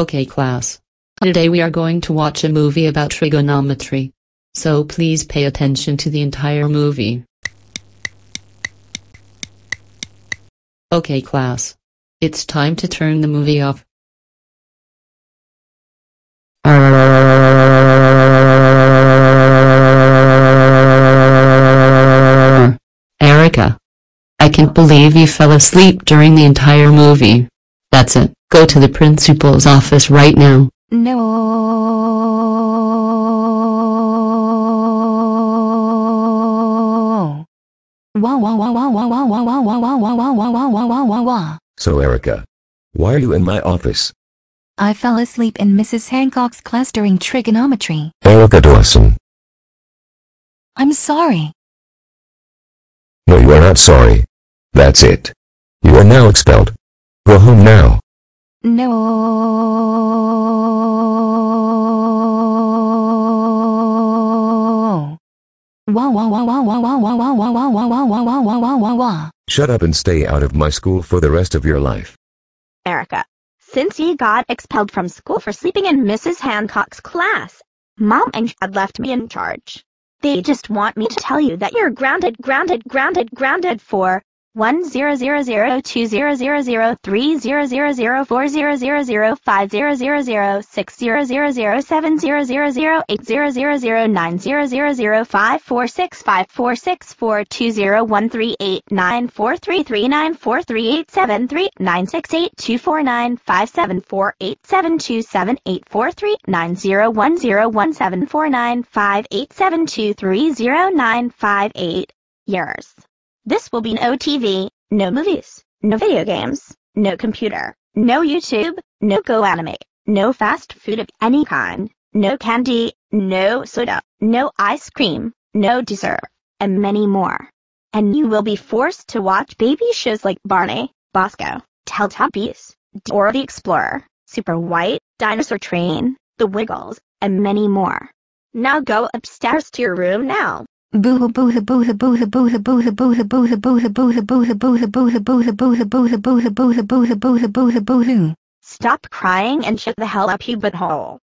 Okay class. Today we are going to watch a movie about trigonometry. So please pay attention to the entire movie. Okay class. It's time to turn the movie off. Erika. I can't believe you fell asleep during the entire movie. That's it. Go to the principal's office right now. No. Wah wah wah wah wah wah wah wah wah wah wah wah wah wah wah wah wah wah. So Erika. Why are you in my office? I fell asleep in Mrs. Hancock's class during trigonometry. Erika Dawson. I'm sorry. No you are not sorry. That's it. You are now expelled. Go home now. No. Wah wah wah wah wah wah wah wah wah wah wah wah wah wah wah wah wah wah. Shut up and stay out of my school for the rest of your life. Erika. Since you got expelled from school for sleeping in Mrs. Hancock's class, Mom and Dad left me in charge. They just want me to tell you that you're grounded, grounded, grounded, grounded for one zero zero zero two zero zero zero three zero zero zero four zero zero zero five zero zero zero six zero zero zero seven zero zero zero eight zero zero zero nine zero zero zero five four six five four six four two zero one three eight nine four three three nine four three eight seven three nine six eight two four nine five seven four eight seven two seven eight four three nine zero one zero one seven four nine five eight seven two three zero nine five eight years. This will be no TV, no movies, no video games, no computer, no YouTube, no GoAnimate, no fast food of any kind, no candy, no soda, no ice cream, no dessert, and many more. And you will be forced to watch baby shows like Barney, Bosco, Teletubbies, Dora the Explorer, Super Why, Dinosaur Train, The Wiggles, and many more. Now go upstairs to your room now. Stop crying and shut the hell up you butthole.